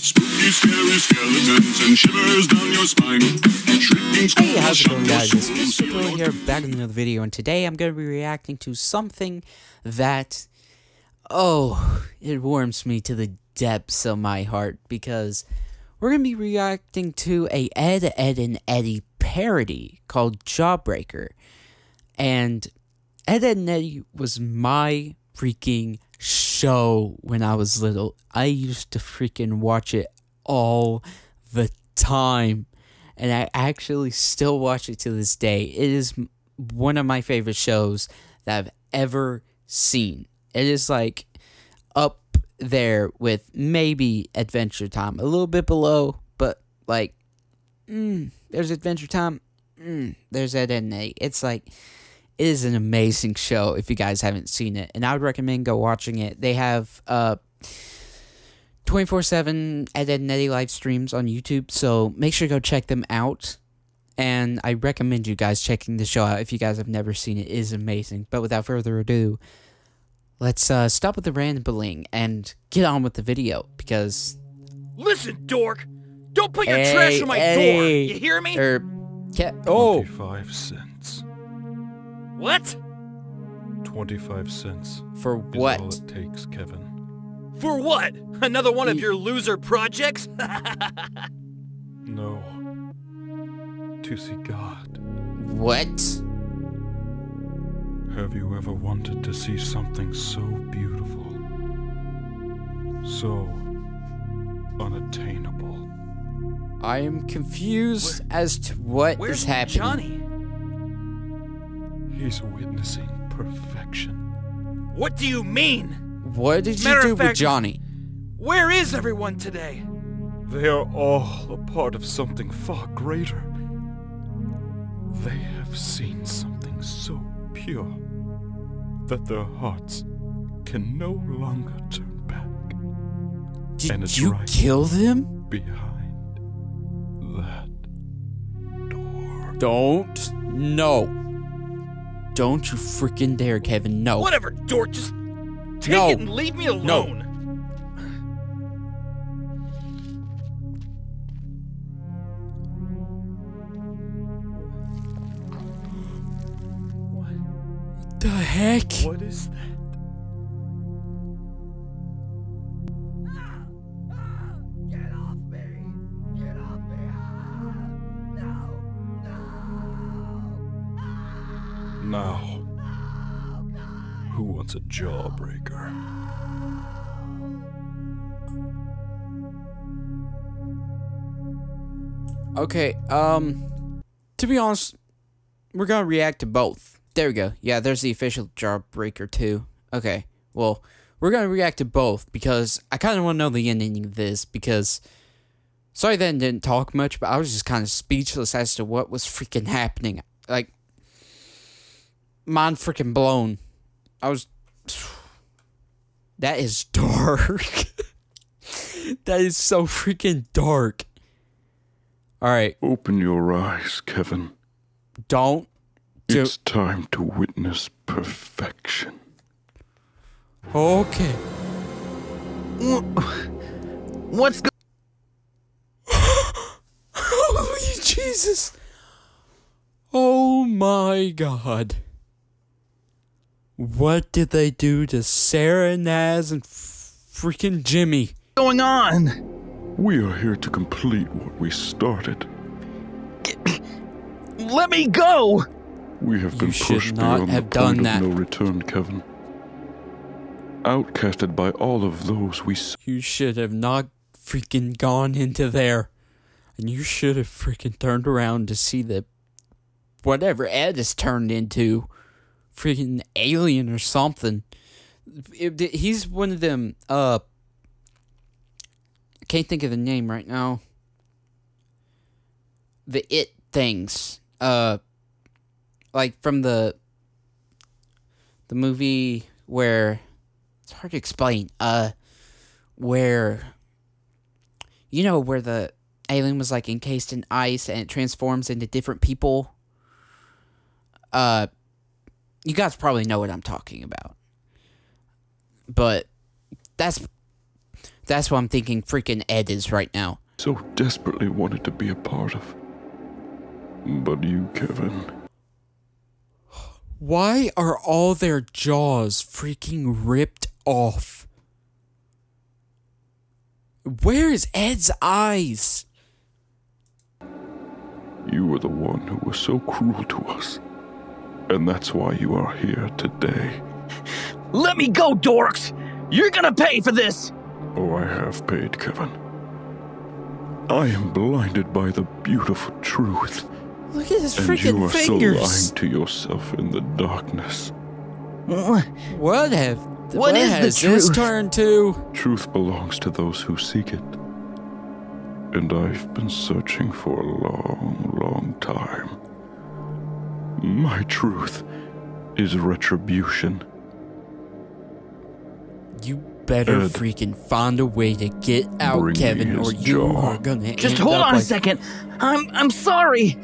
Spooky, scary skeletons and shivers down your spine. Hey, how's it going, guys? It's soul, Super here, back with another video, and today I'm going to be reacting to something that, oh, it warms me to the depths of my heart because we're going to be reacting to a Ed, Edd, and Eddy parody called Jawbreaker, and Ed, Edd, and Eddy was my freaking show when I was little. I used to freaking watch it all the time and I actually still watch it to this day. It is one of my favorite shows that I've ever seen. It is like up there with maybe Adventure Time, a little bit below, but like, mm, there's Adventure Time, mm, there's and Eddie. It's like, it is an amazing show if you guys haven't seen it, and I would recommend go watching it. They have uh 24 7 Ed, Edd and Eddy live streams on YouTube, so make sure to go check them out. And I recommend you guys checking the show out if you guys have never seen it. It is amazing. But without further ado, let's uh, stop with the rambling and get on with the video because. Listen, dork! Don't put your Hey, trash on my door! You hear me? Er, ca- oh! 25 cents. What? 25 cents For what? all it takes, Kevin. For what? Another one of your loser projects? No. To see God. What? Have you ever wanted to see something so beautiful? So unattainable? I am confused as to what is Where's happening. Johnny? He's witnessing perfection. What do you mean? What did you Matter of do with Johnny? Where is everyone today? They are all a part of something far greater. They have seen something so pure that their hearts can no longer turn back. Did and it's you right. kill them? behind that door. Don't. No. Don't you freaking dare, Kevin. No. Whatever, dork, just take No. it and leave me alone. What the heck? What is that? A jawbreaker? Okay, um, to be honest, we're gonna react to both. There we go. Yeah, there's the official Jawbreaker too. Okay, well, we're gonna react to both because I kind of want to know the ending of this because. Sorry I didn't talk much, but I was just kind of speechless as to what was freaking happening. Like, mind freaking blown. I was. That is dark. that is so freaking dark. All right, Open your eyes, Kevin. don't do. It's time to witness perfection. Okay. What's go- Holy Jesus. Oh my god. What did they do to Sarah, Nazz, and freaking Jimmy? going on? We are here to complete what we started. Let me go! We have been You should pushed not beyond have the point done that. of no return, Kevin. Outcasted by all of those we s- You should have not freaking gone into there. And you should have freaking turned around to see the. Whatever Ed is turned into. Freaking alien or something. It- it- he's one of them, uh. I can't think of the name right now. The it things. Uh. Like from the. The movie where. It's hard to explain. Uh. Where. You know, where the alien was like encased in ice and it transforms into different people. Uh. You guys probably know what I'm talking about. But That's that's what I'm thinking freaking Ed is right now. So desperately wanted to be a part of. But you, Kevin, Why are all their jaws freaking ripped off? Where is Ed's eyes? you were the one who was so cruel to us. And that's why you are here today. Let me go, dorks! You're gonna pay for this! Oh, I have paid, Kevin. I am blinded by the beautiful truth. Look at his And you are fingers. so lying to yourself in the darkness. What have What is the has this truth? turned to? Truth belongs to those who seek it. And I've been searching for a long, long time. My truth is retribution. You better Ed, freaking find a way to get out, Kevin, or you jaw. are gonna Just end hold up on a second. I'm I'm sorry.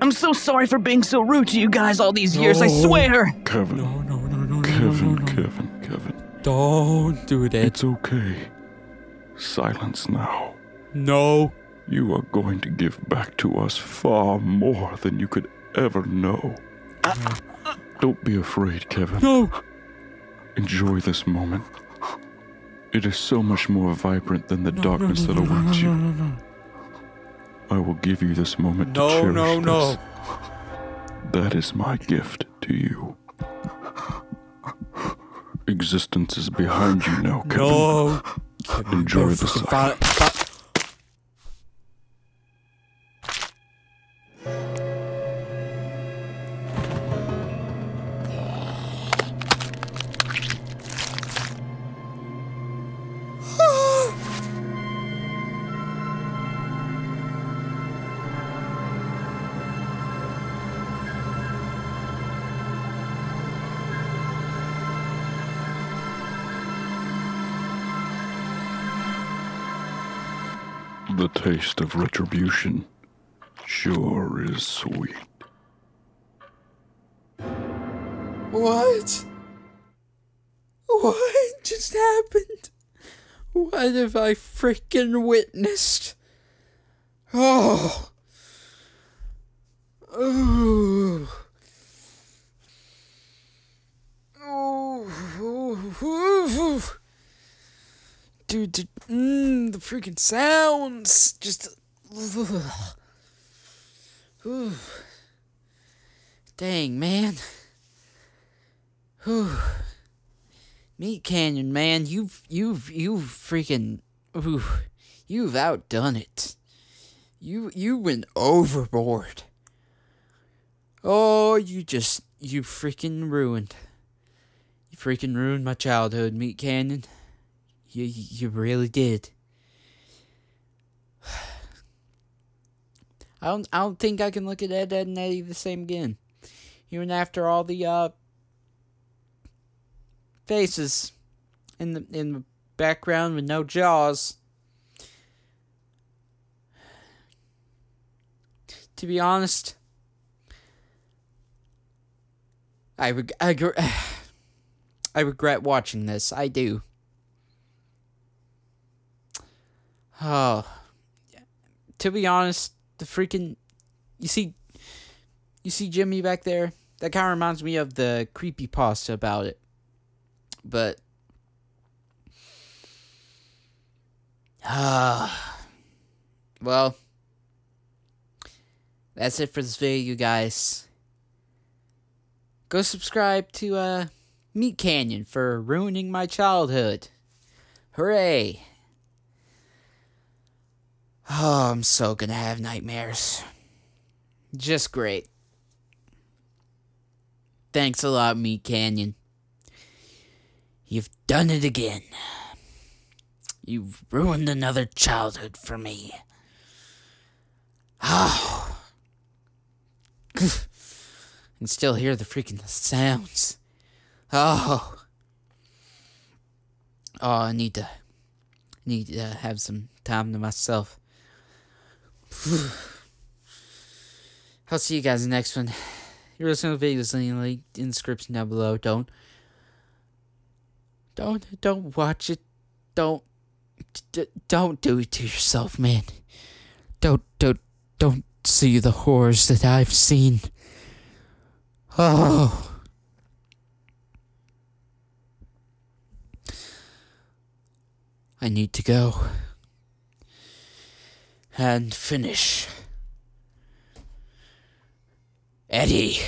I'm so sorry for being so rude to you guys all these years, I swear. Kevin, No, no, no, no, no, Kevin, no, no. Kevin, Kevin. Don't do it, Ed. It's okay. Silence now. No. You are going to give back to us far more than you could ever know. Don't be afraid, Kevin. No. Enjoy this moment. It is so much more vibrant than the darkness that awaits you. I will give you this moment to No, cherish no, no. this. That is my gift to you. Existence is behind you now, Kevin. No. Enjoy the silence. The taste of retribution sure is sweet. What? What just happened? What have I freaking witnessed? Oh. Ooh. Ooh. Dude, dude mm, the freaking sounds just. Ugh. Ooh. Dang, man. Whew. Meat Canyon, man, you've you've you've freaking ooh, you've outdone it. You you went overboard. Oh, you just you freaking ruined. You freaking ruined my childhood, Meat Canyon. You you really did. I don't I don't think I can look at Ed, Edd and Eddy the same again. Even after all the uh faces in the in the background with no jaws. To be honest, I reg- I, gr- I regret watching this. I do. Oh, to be honest, the freaking you see you see Jimmy back there. That kind of reminds me of the creepy pasta about it. But ah well that's it for this video you guys. Go subscribe to uh meat canyon for ruining my childhood. Hooray oh i'm so gonna have nightmares just great thanks a lot meat canyon You've done it again. You've ruined another childhood for me. Oh. I can still hear the freaking sounds. Oh. Oh, I need to need to have some time to myself. I'll see you guys next one. You're listening to the videos link in the description down below. Don't don't don't watch it. don't don't do it to yourself, man. Don't don't don't see the horrors that I've seen. Oh. I need to go and finish. Eddie.